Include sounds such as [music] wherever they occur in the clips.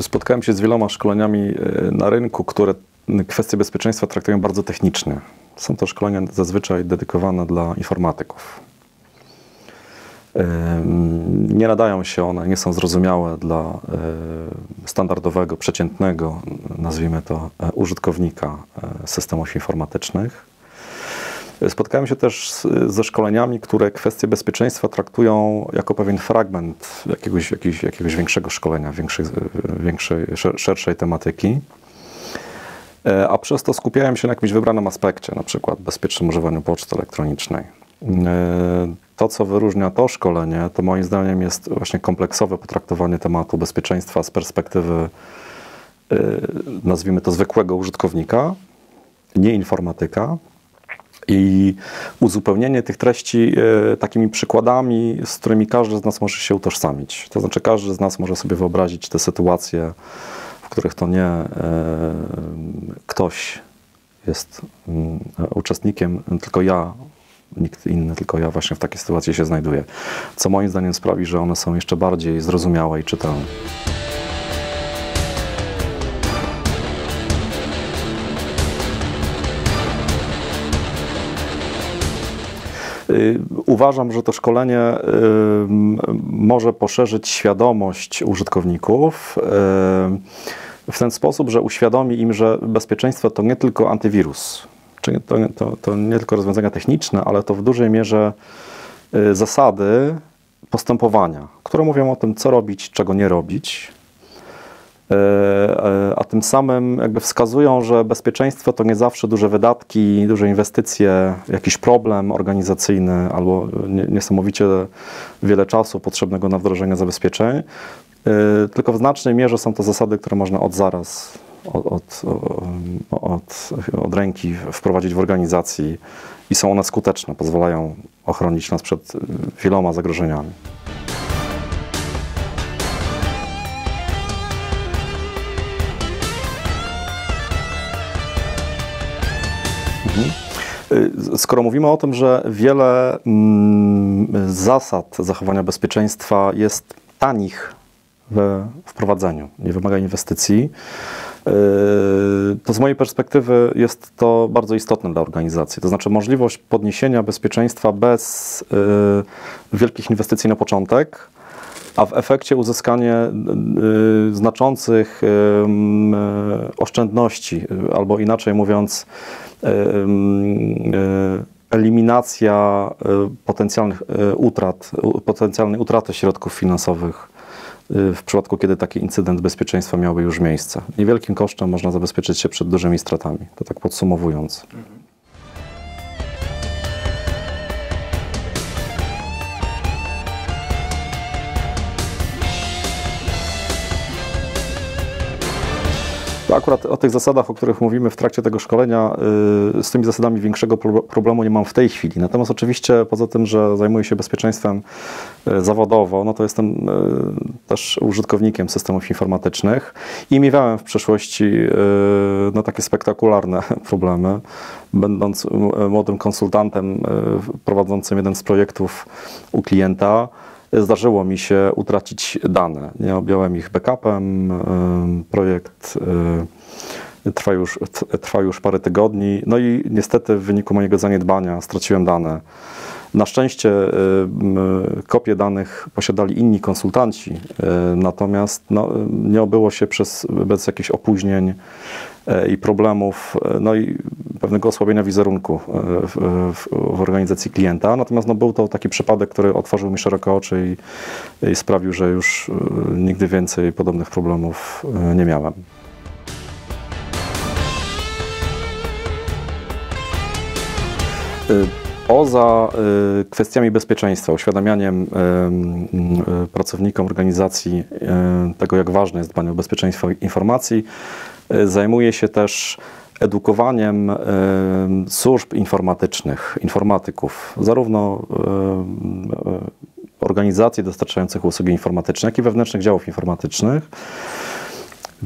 Spotkałem się z wieloma szkoleniami e, na rynku, które kwestie bezpieczeństwa traktują bardzo technicznie. Są to szkolenia zazwyczaj dedykowane dla informatyków. Nie nadają się one, nie są zrozumiałe dla e, standardowego, przeciętnego, nazwijmy to, e, użytkownika systemów informatycznych. Spotkałem się też ze szkoleniami, które kwestie bezpieczeństwa traktują jako pewien fragment jakiegoś, jakiegoś, jakiegoś większego szkolenia, większej, większej, szerszej tematyki. E, a przez to skupiałem się na jakimś wybranym aspekcie, na przykład bezpiecznym używaniu poczty elektronicznej. E, to, co wyróżnia to szkolenie, to moim zdaniem jest właśnie kompleksowe potraktowanie tematu bezpieczeństwa z perspektywy, e, nazwijmy to, zwykłego użytkownika, nie informatyka, i uzupełnienie tych treści e, takimi przykładami, z którymi każdy z nas może się utożsamić. To znaczy, każdy z nas może sobie wyobrazić te sytuacje, w których to nie e, ktoś jest mm, uczestnikiem, tylko ja, nikt inny, tylko ja właśnie w takiej sytuacji się znajduję. Co moim zdaniem sprawi, że one są jeszcze bardziej zrozumiałe i czytelne. Uważam, że to szkolenie y, może poszerzyć świadomość użytkowników y, w ten sposób, że uświadomi im, że bezpieczeństwo to nie tylko antywirus, czyli to, to, to nie tylko rozwiązania techniczne, ale to w dużej mierze zasady postępowania, które mówią o tym, co robić, czego nie robić, a tym samym jakby wskazują, że bezpieczeństwo to nie zawsze duże wydatki, duże inwestycje, jakiś problem organizacyjny albo niesamowicie wiele czasu potrzebnego na wdrożenie zabezpieczeń, e, tylko w znacznej mierze są to zasady, które można od zaraz, od, od, od, od ręki wprowadzić w organizacji i są one skuteczne, pozwalają ochronić nas przed wieloma zagrożeniami. Y, skoro mówimy o tym, że wiele mm, zasad zachowania bezpieczeństwa jest tanich we wprowadzeniu, nie wymaga inwestycji, y, to z mojej perspektywy jest to bardzo istotne dla organizacji. To znaczy możliwość podniesienia bezpieczeństwa bez y, wielkich inwestycji na początek, a w efekcie uzyskanie znaczących oszczędności, albo inaczej mówiąc, eliminacja potencjalnych utrat, potencjalnej utraty środków finansowych w przypadku, kiedy taki incydent bezpieczeństwa miałby już miejsce. Niewielkim kosztem można zabezpieczyć się przed dużymi stratami. To tak podsumowując. Akurat o tych zasadach, o których mówimy w trakcie tego szkolenia, y, z tymi zasadami większego problemu nie mam w tej chwili. Natomiast oczywiście poza tym, że zajmuję się bezpieczeństwem y, zawodowo, no to jestem y, też użytkownikiem systemów informatycznych i miewałem w przeszłości no, takie spektakularne [laughs] problemy. Będąc młodym konsultantem prowadzącym jeden z projektów u klienta, zdarzyło mi się utracić dane. Nie objąłem ich backupem. Projekt y, trwa już, trwa już parę tygodni. No i niestety w wyniku mojego zaniedbania straciłem dane. Na szczęście y, kopie danych posiadali inni konsultanci, y, natomiast no, nie obyło się przez, bez jakichś opóźnień E, i problemów, no i pewnego osłabienia wizerunku w, w, w, organizacji klienta. Natomiast no, był to taki przypadek, który otworzył mi szeroko oczy i, i sprawił, że już nigdy więcej podobnych problemów nie miałem. Poza kwestiami bezpieczeństwa, uświadamianiem pracownikom organizacji tego, jak ważne jest dbanie o bezpieczeństwo informacji, zajmuje się też edukowaniem służb informatycznych, informatyków, zarówno organizacji dostarczających usługi informatyczne, jak i wewnętrznych działów informatycznych,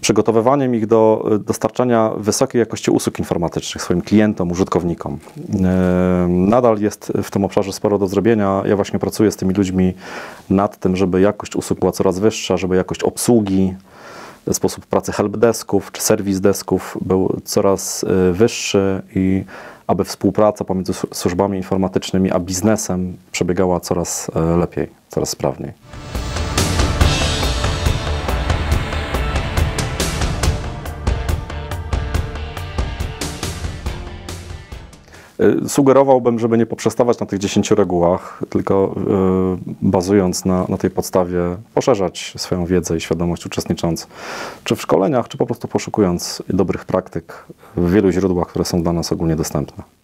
przygotowywaniem ich do dostarczania wysokiej jakości usług informatycznych swoim klientom, użytkownikom. Nadal jest w tym obszarze sporo do zrobienia. Ja właśnie pracuję z tymi ludźmi nad tym, żeby jakość usług była coraz wyższa, żeby jakość obsługi sposób pracy helpdesków czy serwis desków był coraz y, wyższy i aby współpraca pomiędzy słu- służbami informatycznymi a biznesem przebiegała coraz lepiej, coraz sprawniej. Sugerowałbym, żeby nie poprzestawać na tych 10 regułach, tylko y, bazując na, na tej podstawie poszerzać swoją wiedzę i świadomość uczestnicząc czy w szkoleniach, czy po prostu poszukując dobrych praktyk w wielu źródłach, które są dla nas ogólnie dostępne.